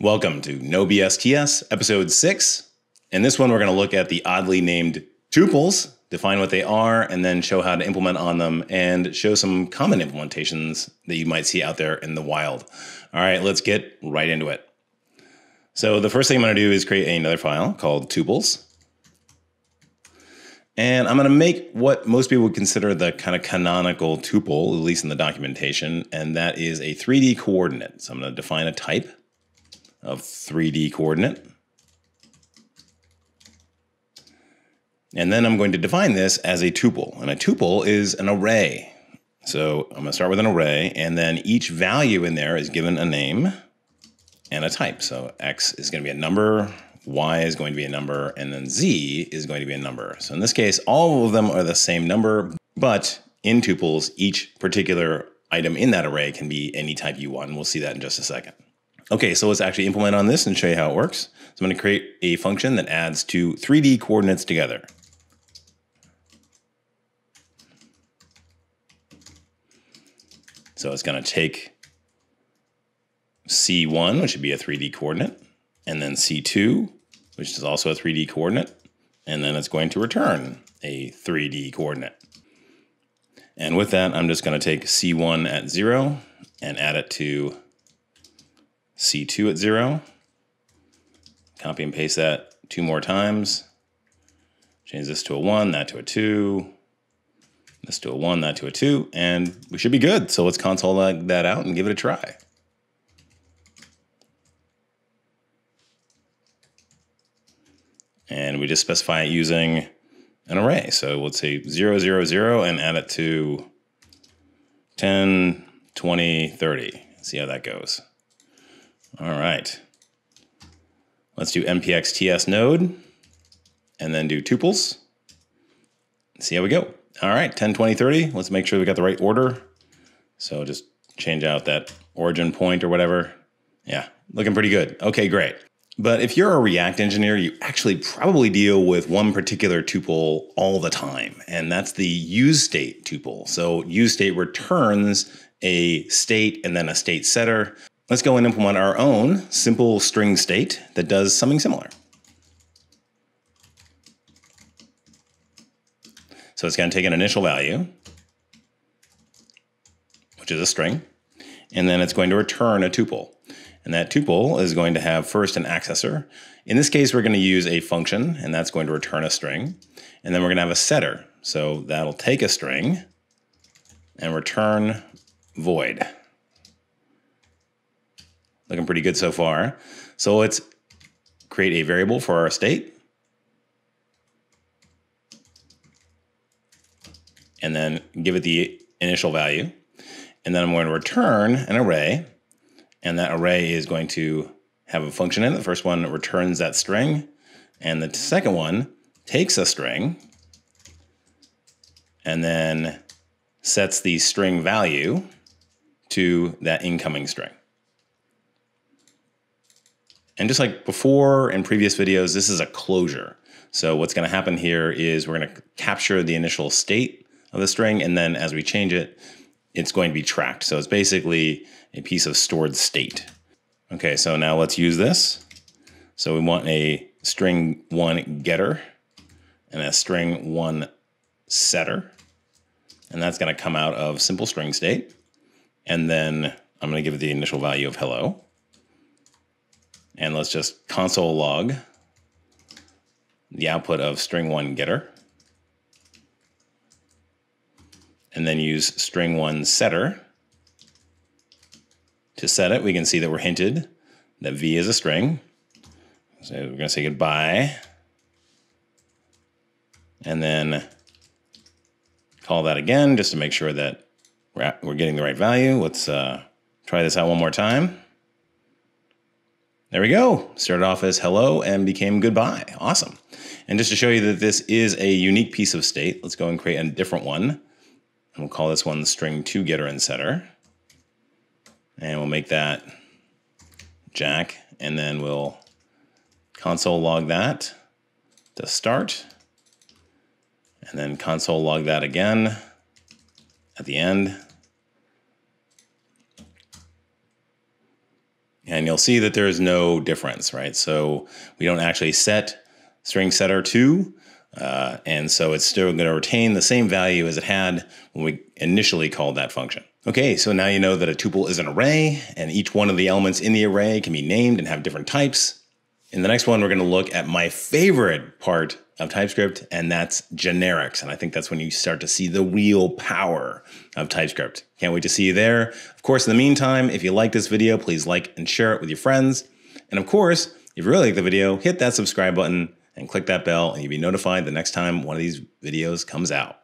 Welcome to No BSTS, episode six. In this one, we're going to look at the oddly named tuples, define what they are, and then show how to implement on them and show some common implementations that you might see out there in the wild. All right, let's get right into it. So the first thing I'm going to do is create another file called tuples. And I'm going to make what most people would consider the kind of canonical tuple, at least in the documentation, and that is a 3D coordinate. So I'm going to define a type of 3D coordinate. And then I'm going to define this as a tuple. And a tuple is an array. So I'm going to start with an array, and then each value in there is given a name and a type. So x is going to be a number, y is going to be a number, and then z is going to be a number. So in this case, all of them are the same number, but in tuples, each particular item in that array can be any type you want. And we'll see that in just a second. Okay, so let's actually implement on this and show you how it works. So I'm going to create a function that adds two 3D coordinates together. So it's going to take C1, which would be a 3D coordinate, and then C2, which is also a 3D coordinate, and then it's going to return a 3D coordinate. And with that, I'm just going to take C1 at 0 and add it to C2 at 0. Copy and paste that two more times. Change this to a 1, that to a 2, this to a 1, that to a 2, and we should be good. So let's console that out and give it a try. And we just specify it using an array. So let's say 0, 0, 0 and add it to 10, 20, 30. See how that goes. All right. Let's do npx ts node and then do tuples. See how we go. All right, 10, 20, 30. Let's make sure we got the right order. So just change out that origin point or whatever. Yeah, looking pretty good. Okay, great. But if you're a React engineer, you actually probably deal with one particular tuple all the time, and that's the useState tuple. So useState returns a state and then a state setter. Let's go and implement our own simple string state that does something similar. So it's going to take an initial value, which is a string, and then it's going to return a tuple. And that tuple is going to have first an accessor. In this case, we're going to use a function, and that's going to return a string. And then we're going to have a setter. So that'll take a string and return void. Looking pretty good so far. So let's create a variable for our state. And then give it the initial value. And then I'm going to return an array. And that array is going to have a function in it. The first one returns that string. And the second one takes a string and then sets the string value to that incoming string. And just like before in previous videos, this is a closure. So what's going to happen here is we're going to capture the initial state of the string, and then as we change it, it's going to be tracked. So it's basically a piece of stored state. Okay, so now let's use this. So we want a string one getter and a string one setter. And that's going to come out of simple string state. And then I'm going to give it the initial value of hello. And let's just console log the output of string one getter. And then use string one setter. To set it, we can see that we're hinted that v is a string. So we're going to say goodbye. And then call that again just to make sure that we're, we're getting the right value. Let's uh, try this out one more time. There we go. Started off as hello and became goodbye. Awesome. And just to show you that this is a unique piece of state, let's go and create a different one. And we'll call this one string two getter and setter. And we'll make that Jack. And then we'll console log that to start. And then console log that again at the end. And you'll see that there's no difference, right? So we don't actually set string setter to, uh, and so it's still going to retain the same value as it had when we initially called that function. Okay, so now you know that a tuple is an array, and each one of the elements in the array can be named and have different types. In the next one, we're going to look at my favorite part of TypeScript, and that's generics. And I think that's when you start to see the real power of TypeScript. Can't wait to see you there. Of course, in the meantime, if you like this video, please like and share it with your friends. And of course, if you really like the video, hit that subscribe button and click that bell, and you'll be notified the next time one of these videos comes out.